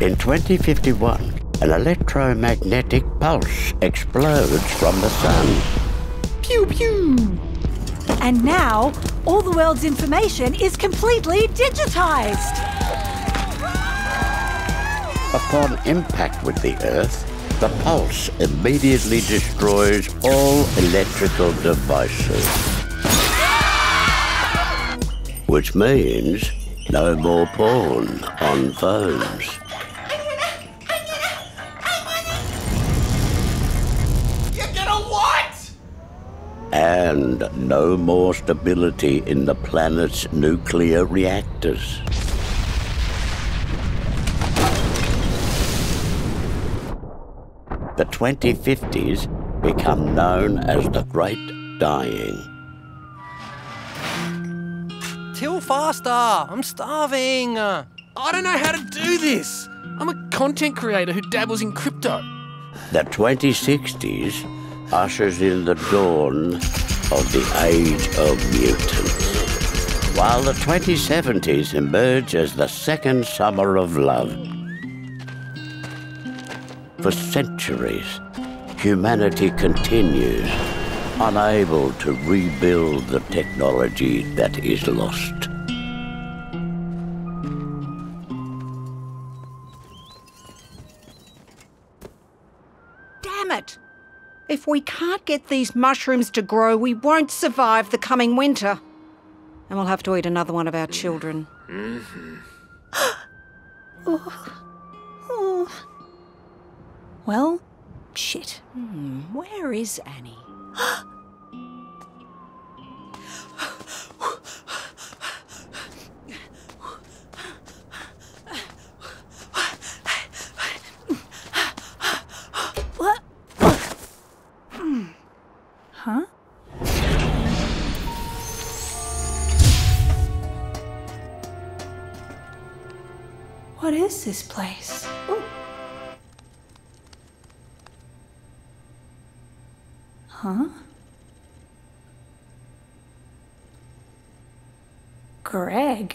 In 2051, an electromagnetic pulse explodes from the sun. Pew pew! And now, all the world's information is completely digitized. Upon impact with the Earth, the pulse immediately destroys all electrical devices. Which means no more porn on phones. And no more stability in the planet's nuclear reactors. The 2050s become known as the Great Dying. Till faster! I'm starving! I don't know how to do this. I'm a content creator who dabbles in crypto. The 2060s ushers in the dawn of the Age of Mutants, while the 2070s emerge as the second summer of love. For centuries, humanity continues, unable to rebuild the technology that is lost. If we can't get these mushrooms to grow, we won't survive the coming winter. And we'll have to eat another one of our children. Well, shit. Hmm, where is Annie? What is this place? Oh. Huh? Greg.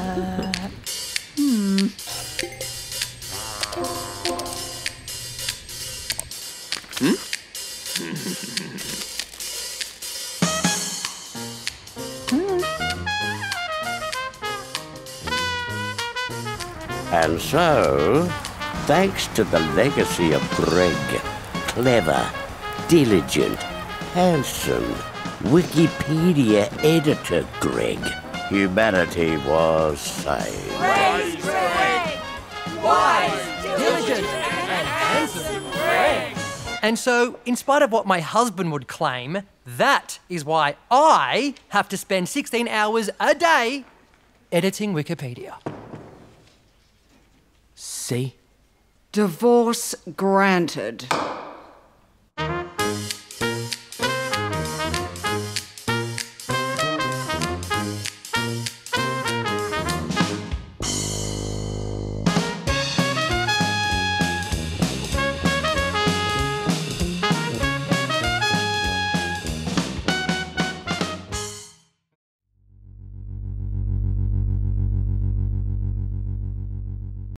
Hmm? And so, thanks to the legacy of Greg, clever, diligent, handsome, Wikipedia editor Greg, humanity was saved. Diligent And so, in spite of what my husband would claim, that is why I have to spend 16 hours a day editing Wikipedia. See? Divorce granted.